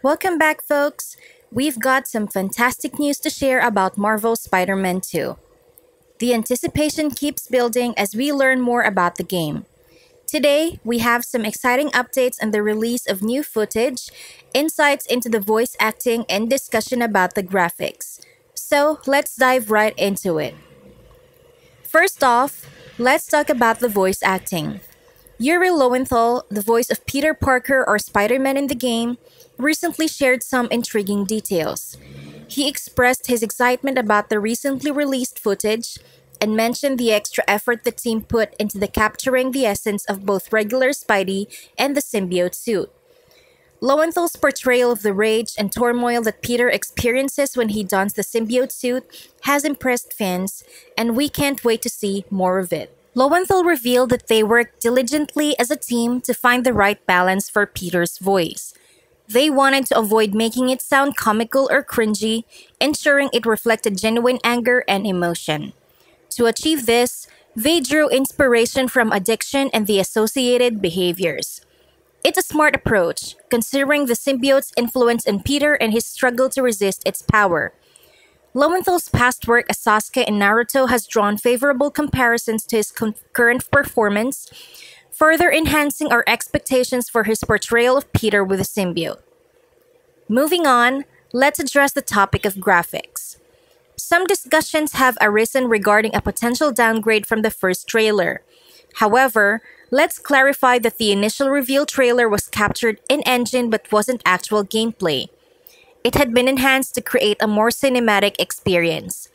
Welcome back, folks! We've got some fantastic news to share about Marvel's Spider Man 2. The anticipation keeps building as we learn more about the game. Today, we have some exciting updates on the release of new footage, insights into the voice acting, and discussion about the graphics. So, let's dive right into it. First off, let's talk about the voice acting. Yuri Lowenthal, the voice of Peter Parker or Spider Man in the game, recently shared some intriguing details. He expressed his excitement about the recently released footage and mentioned the extra effort the team put into the capturing the essence of both regular Spidey and the symbiote suit. Lowenthal's portrayal of the rage and turmoil that Peter experiences when he dons the symbiote suit has impressed fans, and we can't wait to see more of it. Lowenthal revealed that they worked diligently as a team to find the right balance for Peter's voice. They wanted to avoid making it sound comical or cringy, ensuring it reflected genuine anger and emotion. To achieve this, they drew inspiration from addiction and the associated behaviors. It's a smart approach, considering the symbiote's influence in Peter and his struggle to resist its power. Lowenthal's past work as Sasuke in Naruto has drawn favorable comparisons to his current performance, further enhancing our expectations for his portrayal of Peter with the symbiote. Moving on, let's address the topic of graphics. Some discussions have arisen regarding a potential downgrade from the first trailer. However, let's clarify that the initial reveal trailer was captured in engine but wasn't actual gameplay. It had been enhanced to create a more cinematic experience.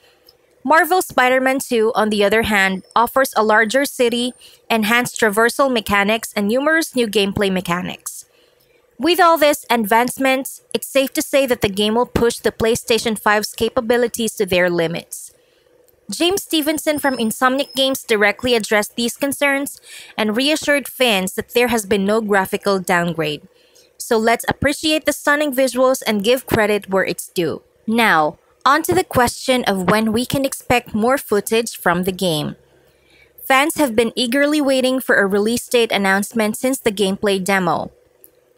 Marvel Spider Man 2, on the other hand, offers a larger city, enhanced traversal mechanics, and numerous new gameplay mechanics. With all these advancements, it's safe to say that the game will push the PlayStation 5's capabilities to their limits. James Stevenson from Insomniac Games directly addressed these concerns and reassured fans that there has been no graphical downgrade so let's appreciate the stunning visuals and give credit where it's due. Now, on to the question of when we can expect more footage from the game. Fans have been eagerly waiting for a release date announcement since the gameplay demo.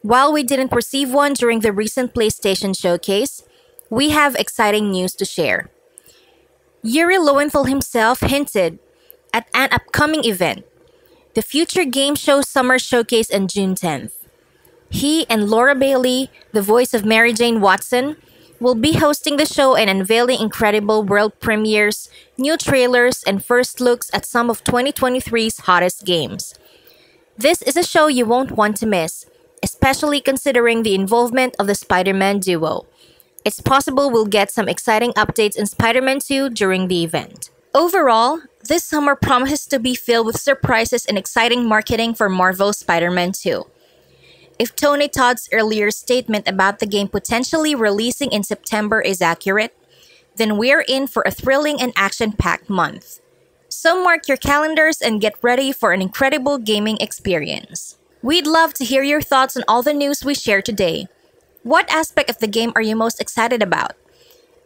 While we didn't receive one during the recent PlayStation showcase, we have exciting news to share. Yuri Lowenthal himself hinted at an upcoming event, the Future Game Show Summer Showcase on June 10th. He and Laura Bailey, the voice of Mary Jane Watson, will be hosting the show and unveiling incredible world premieres, new trailers, and first looks at some of 2023's hottest games. This is a show you won't want to miss, especially considering the involvement of the Spider Man duo. It's possible we'll get some exciting updates in Spider Man 2 during the event. Overall, this summer promises to be filled with surprises and exciting marketing for Marvel Spider Man 2. If Tony Todd's earlier statement about the game potentially releasing in September is accurate, then we're in for a thrilling and action packed month. So mark your calendars and get ready for an incredible gaming experience. We'd love to hear your thoughts on all the news we share today. What aspect of the game are you most excited about?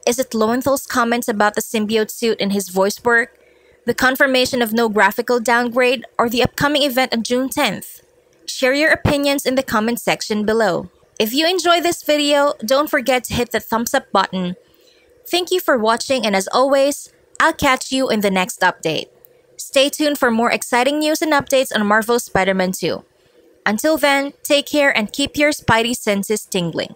Is it Lowenthal's comments about the symbiote suit and his voice work, the confirmation of no graphical downgrade, or the upcoming event on June 10th? Share your opinions in the comment section below. If you enjoyed this video, don't forget to hit the thumbs up button. Thank you for watching and as always, I'll catch you in the next update. Stay tuned for more exciting news and updates on Marvel's Spider-Man 2. Until then, take care and keep your spidey senses tingling.